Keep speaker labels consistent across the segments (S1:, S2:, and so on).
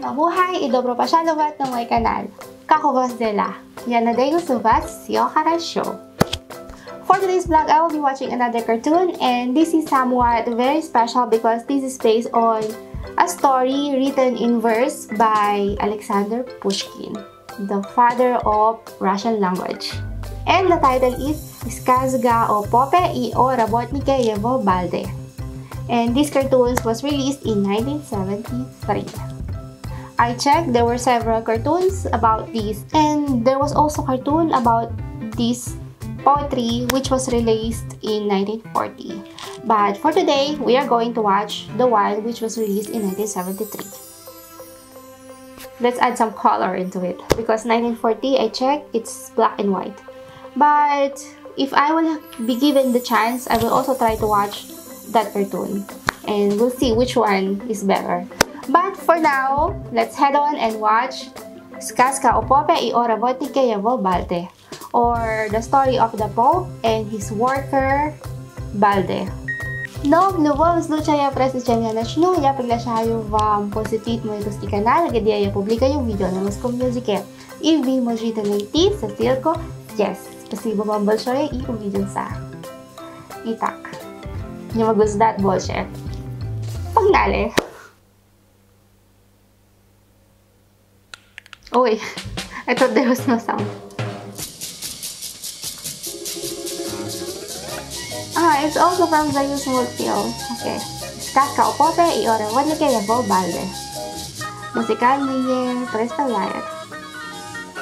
S1: Mabuhay i dobro poszanować na mój kanal. Kako was dela. Ja nadejdę z was всё хорошо. For today's vlog, I will be watching another cartoon and this is somewhat very special because this is based on a story written in verse by Alexander Pushkin, the father of Russian language. And the title is Skazga o Pope i o Rabotnike Yevo Balde. And this cartoon was released in 1973. I checked, there were several cartoons about this and there was also a cartoon about this poetry which was released in 1940. But for today, we are going to watch The Wild which was released in 1973. Let's add some color into it because 1940 I checked, it's black and white. But if I will be given the chance, I will also try to watch that cartoon and we'll see which one is better. But for now, let's head on and watch Skaska o Pope i o Robotnike Yevo Balde or the story of the Pope and his worker Balde. No, любов случая пресечения начну, я приглашаю вам посетить мой русский канал, где я публикую видео на русском языке. И вы можете найти ссылку здесь. Спасибо вам большое и увидимся. Итак, не могу ждать больше. Погнали! Ой, I thought there was no sound. Ah, it's also from the usual film. Okay. Сказка о попе и о работнике Лево Балде. Музыкальные представляет.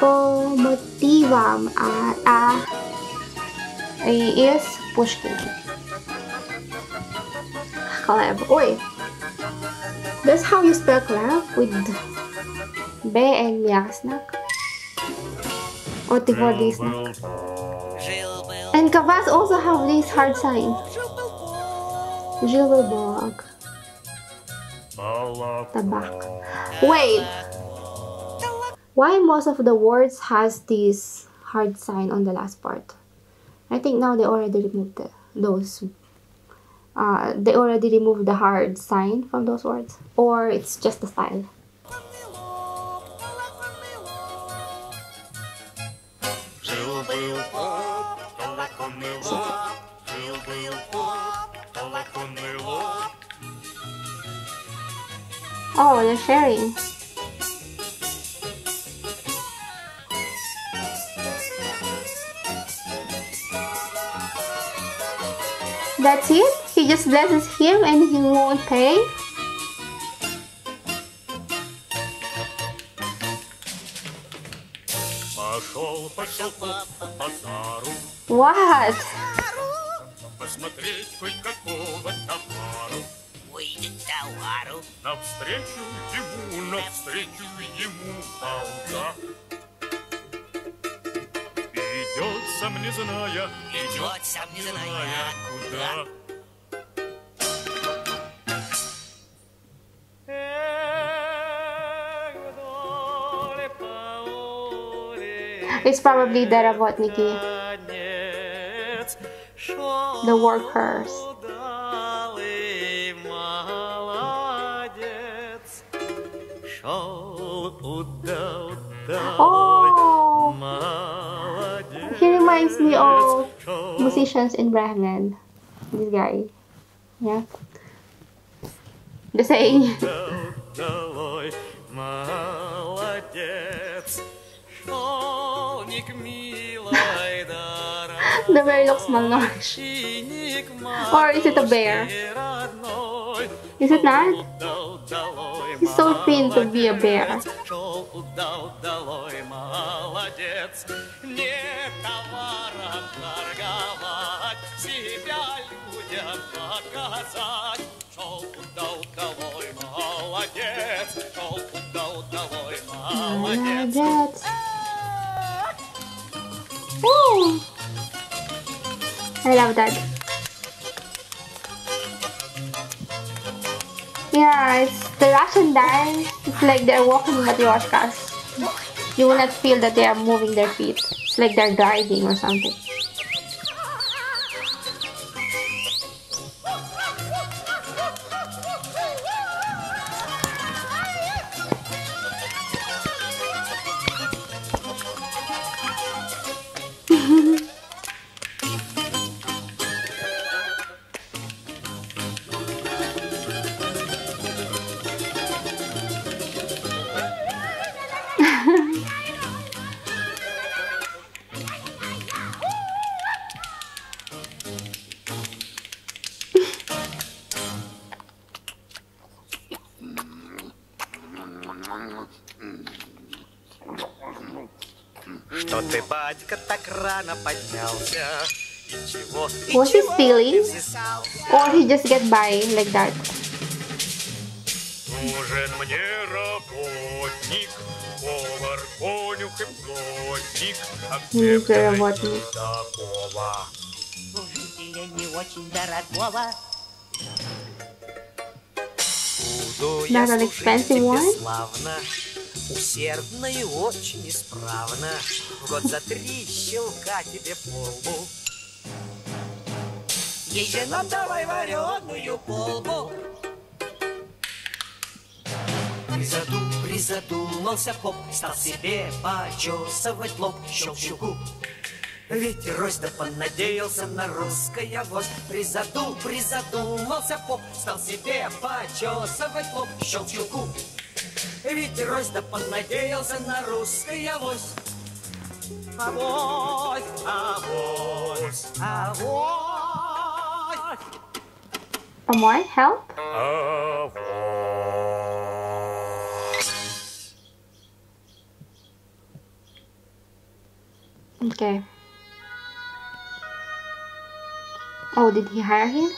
S1: По мотивам а, а is Pushkin. Kaleb. Oi. That's how you spell Kaleb with B and Miasnak. Or Tivodisnak. And Kavas also have this hard sign. Jilbog. Tabak. Wait. Why most of the words has this hard sign on the last part? I think now they already removed the, those. Uh, they already removed the hard sign from those words. Or it's just the style. Oh, they're sharing. That's it? He just blesses him and he won't pay? What?
S2: товару. Навстречу ему, навстречу ему полка Идет сам не зная,
S3: Идет сам не зная
S2: куда
S1: It's probably the Rabotniki, the workers. Oh! He reminds me of musicians in Bremen. This guy. Yeah. The saying. the bear looks malnourished. Or is it a bear?
S2: родной,
S1: Is it not?
S2: удал долой,
S1: He's so thin to be a bear.
S2: Шел удал долой, молодец, не товаром торговать, себя
S1: Yeah, it's the Russian dance. It's like they're walking matryoshkas. You will not feel that they are moving their feet. It's like they're driving or something.
S2: ты, батька, так рано поднялся? И чего, и
S1: Was he
S2: чего
S1: stealing?
S2: ты взял?
S1: Or he just get by like that?
S2: Нужен мне работник, повар, конюх и плотник, а где
S1: Нужен
S2: мне
S1: работник.
S2: найти такого?
S3: Служителя не очень дорогого.
S2: Буду я
S1: Not an
S2: служить
S1: expensive
S2: тебе
S1: one?
S2: Усердно и очень исправно. Год за три щелка тебе по лбу. Ей давай вареную полбу. Призаду, призадумался поп, стал себе почесывать лоб щелчуку. Ведь Рось да понадеялся на русское воз Призаду, призадумался поп Стал себе почесывать лоб щелчуку Ведь Рось да понадеялся на русское воз Авось, авось, авось
S1: Someone help?
S2: Авось
S1: Okay. Oh, did he hire him?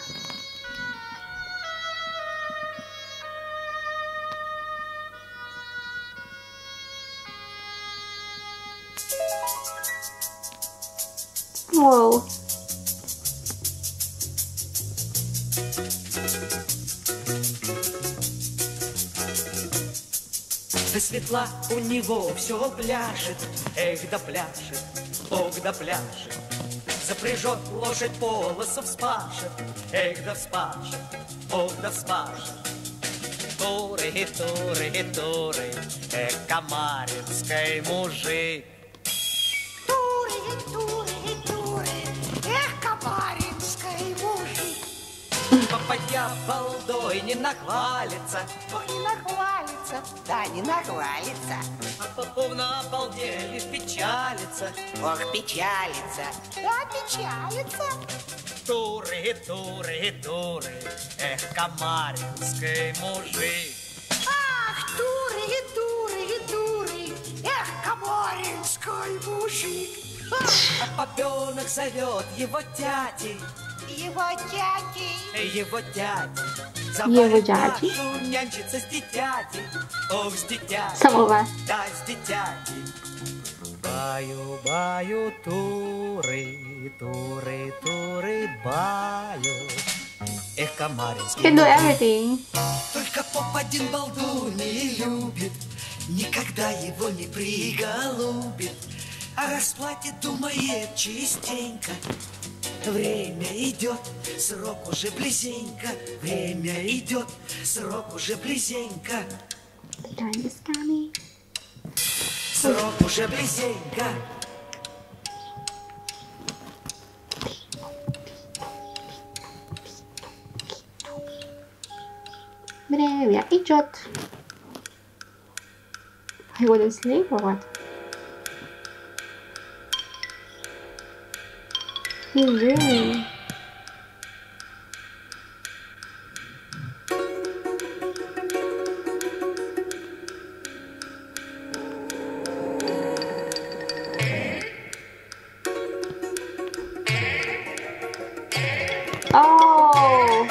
S2: До светла у него все пляшет, эх да пляшет, ох да пляшет. Запряжет лошадь полосов спашет, эх да вспашет, ох да вспашет. Туры, туры, туры, эх, комаринский мужик.
S4: Туры, туры, туры, эх, кабаринской мужик.
S2: Попадья балдой не нахвалится,
S4: Ох, не нахвалится, да не нахвалится.
S2: а попов на обалдели печалится.
S3: Ох, печалится.
S4: Да печалится.
S2: Туры, туры, туры, эх, комаринский мужик.
S4: Ах, туры, туры, туры, эх, кабаринской мужик. Ах,
S2: А попенок зовет его дядей,
S4: Его дяди,
S2: его дядь. Є водяті. Самове. Баю, баю, тури, тури, тури, баю. Эх, Комаринский.
S1: Can do everything.
S2: Только поп один балду не любит, никогда его не приголубит, а расплатит, думает частенько. Время идет, срок уже близенько, время идет, срок уже близенько, срок уже близенько.
S1: Время идет. I wouldn't sleep or what? He really. Oh!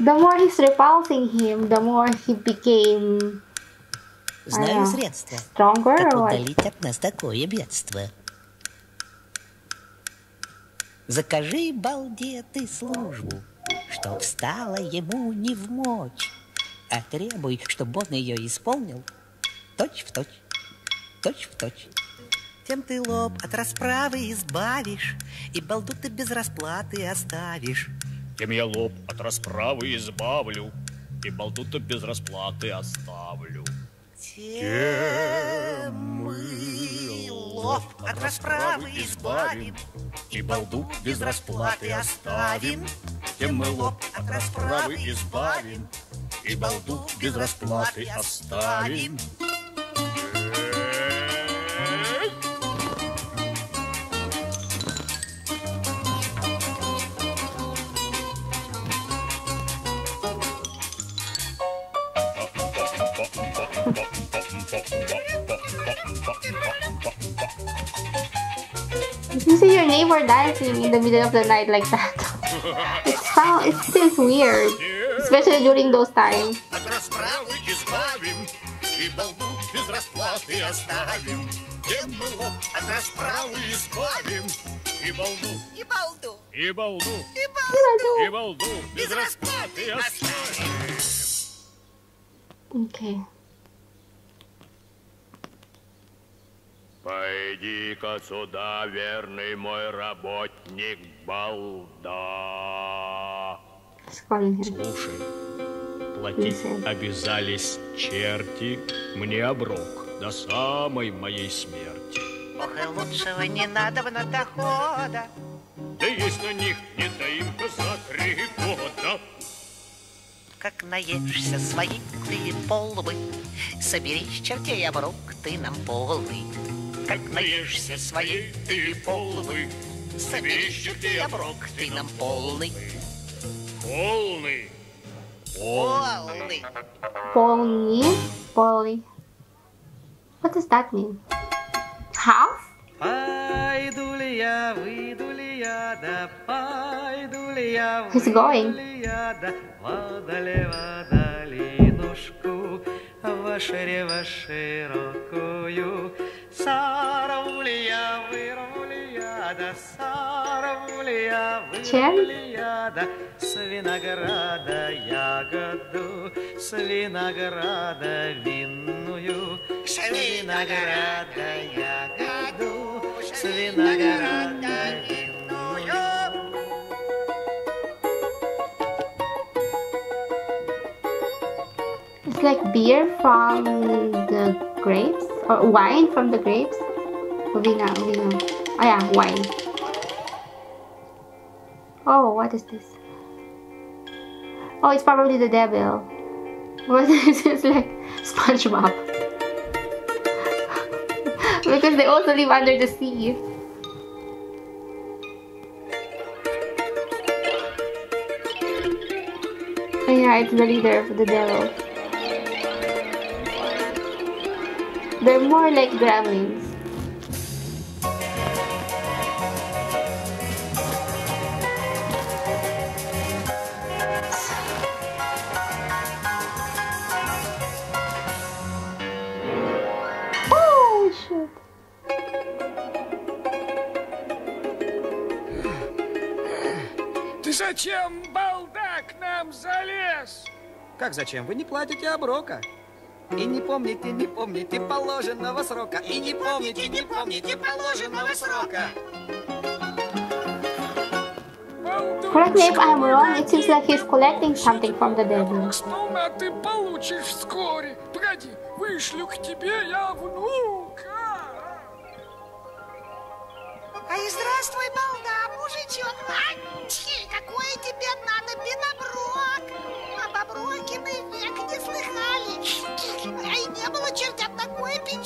S1: The more he's repulsing him, the more he became
S3: Знаю средства, как удалить от нас такое бедство. Закажи, балде, ты службу, чтоб стало ему не в мочь, а требуй, чтоб он ее исполнил точь в точь, точь в точь. Тем ты лоб от расправы избавишь, и балду ты без расплаты оставишь.
S5: Тем я лоб от расправы избавлю, И болту-то без расплаты оставлю.
S3: Тем мы? Лоб от расправы избавим,
S5: И балду без расплаты оставим. Тем мы? Лоб от расправы избавим, И балду без расплаты оставим.
S1: You see your neighbor dancing in the middle of the night like that, it, sound, it seems weird, especially during those times. Okay.
S5: Пойди-ка сюда, верный мой работник, балда.
S1: Him.
S5: Слушай, платить
S1: Лисей.
S5: обязались черти мне оброк до самой моей смерти.
S4: Ох, и лучшего не надо на дохода.
S5: Да есть на них не доимка за три года.
S4: Как наешься своей ты полбы, Собери с чертей оброк ты нам полный. Как наешься своей ты полбы, Собери с чертей оброк ты нам полный.
S5: Полный.
S4: Полный.
S1: Polny. Poly. What does that mean? Half?
S2: Пойду ли я, выйду ли я, да пойду ли я,
S1: He's
S2: выйду
S1: going.
S2: ли я, да водоле водолинушку, в ширево
S1: чем?
S2: С винограда ягоду, с винограда винную, с винограда ягоду, с винограда винную.
S1: It's like beer from the grapes. Or wine from the grapes. Vina, vino. Oh yeah, wine. Oh, what is this? Oh, it's probably the devil. What is this? Like SpongeBob. because they also live under the sea. Oh, yeah, it's the leader of the devil. They're more like gremlins. Oh shit!
S6: Ты зачем, балда, к нам залез?
S2: Как зачем? Вы не платите оброка. И не помните, не помните положенного срока. И не помните, не помните положенного срока.
S1: Correct me if I'm wrong, it seems like he's collecting something from the devil.
S6: Сполна ты получишь вскоре. Погоди, вышлю к тебе я внука.
S4: Ай, здравствуй, балда, тьфи, какой тебе надо бедоброк.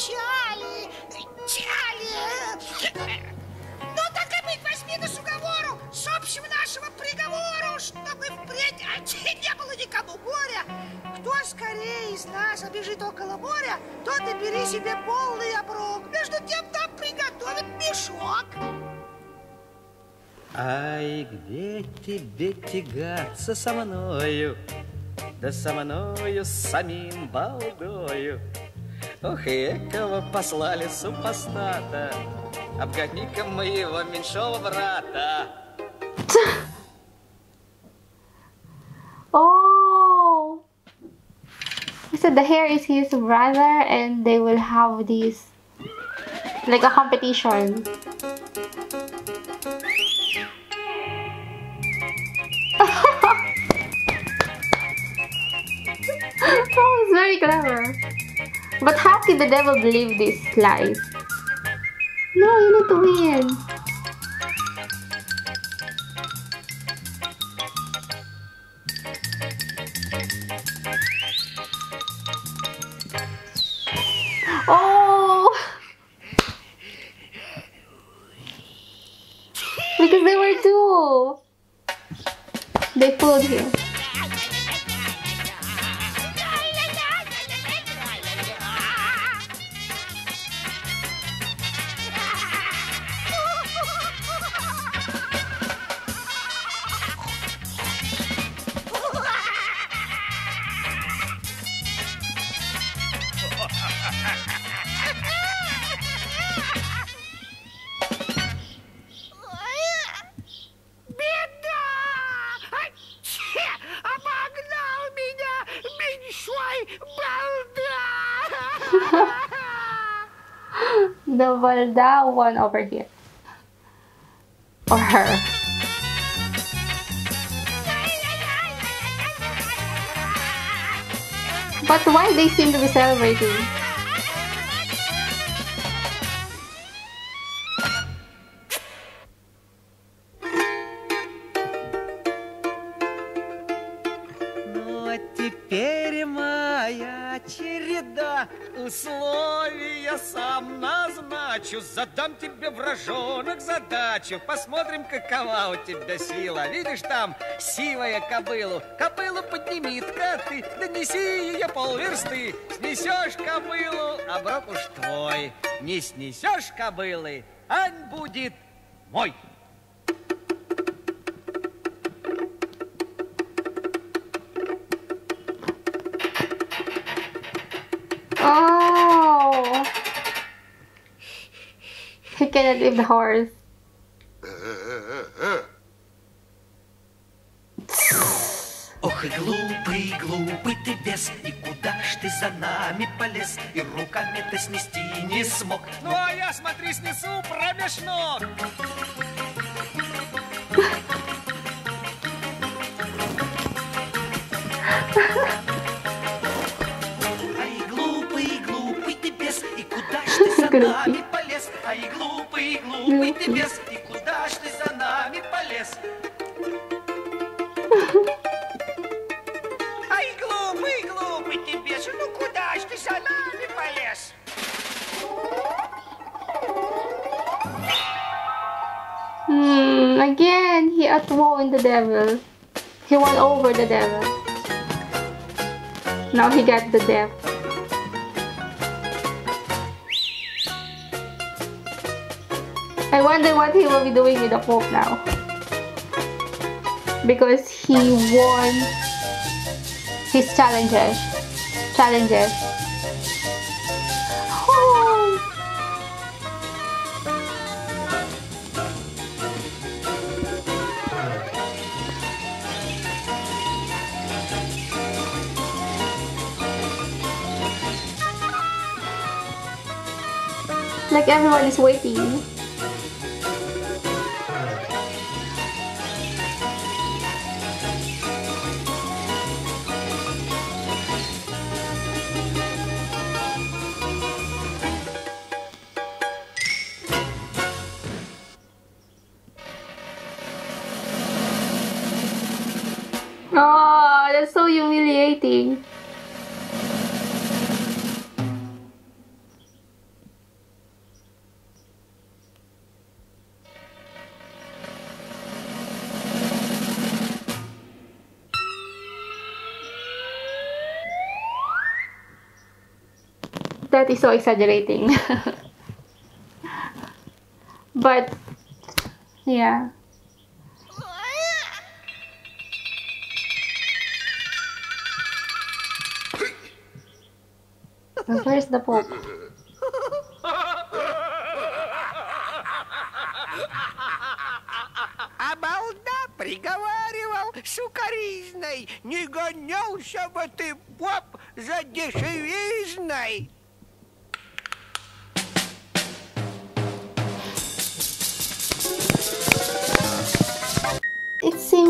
S4: Печали. Чали. Ну так и быть, возьми нас уговору с общим нашего приговору, чтобы впредь не было никому горя. Кто скорее из нас обежит около моря, тот и бери себе полный оброк. Между тем нам приготовят мешок.
S2: Ай, где тебе тягаться со мною? Да со мною, самим балдою. Ох, и экого послали супостата, обгодника моего меньшого брата.
S1: oh! He said the hare is his brother and they will have this, like a competition. That was very clever. But how can the devil believe this lies? No, you need to win. Oh! Because they were two. They fooled him. The Valda one over here. Or her. But why they seem to be celebrating?
S2: Череда. Условия сам назначу. Задам тебе вражонок задачу. Посмотрим, какова у тебя сила. Видишь там сивая кобылу? Кобылу подними-ка ты, донеси ее полверсты. Снесешь кобылу, оброк уж твой. Не снесешь кобылы, ань будет мой.
S1: He cannot leave the horse.
S7: Ох и глупый, глупый ты бес, и куда ж ты за нами полез, и руками-то снести не смог.
S2: Ну, а я, смотри, снесу промеж ног.
S7: глупый, глупый ты бес, и куда ж ты за нами полез? Ай, глупый, глупый ты бес,
S8: ну куда ж ты за нами полез?
S1: Hmm, again, he outwon the devil. He won over the devil. Now he got the death. I wonder what he will be doing with the Pope now. Because he won his challenges. Challenges. Like everyone is waiting. That is so exaggerating. but yeah. Where's the Pope?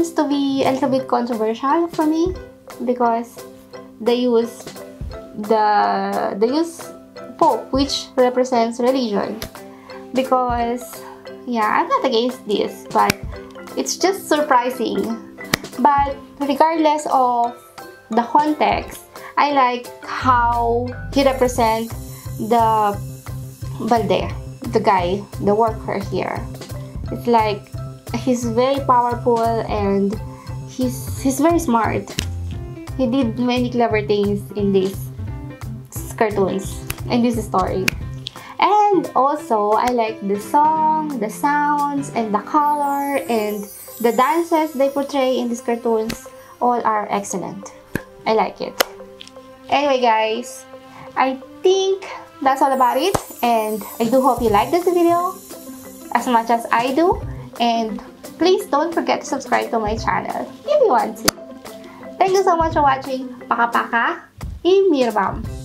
S1: Seems to be a little bit controversial for me because they use the they use Pope which represents religion. Because yeah I'm not against this but it's just surprising. But regardless of the context I like how he represents the Balde the guy the worker here. It's like he's very powerful and he's he's very smart. He did many clever things in these cartoons and this story. And also I like the song, the sounds, and the color and the dances they portray in these cartoons all are excellent. I like it. Anyway guys, I think that's all about it. And I do hope you like this video as much as I do. And please don't forget to subscribe to my channel if you want to. Thank you so much for watching. Paka paka i mirbam.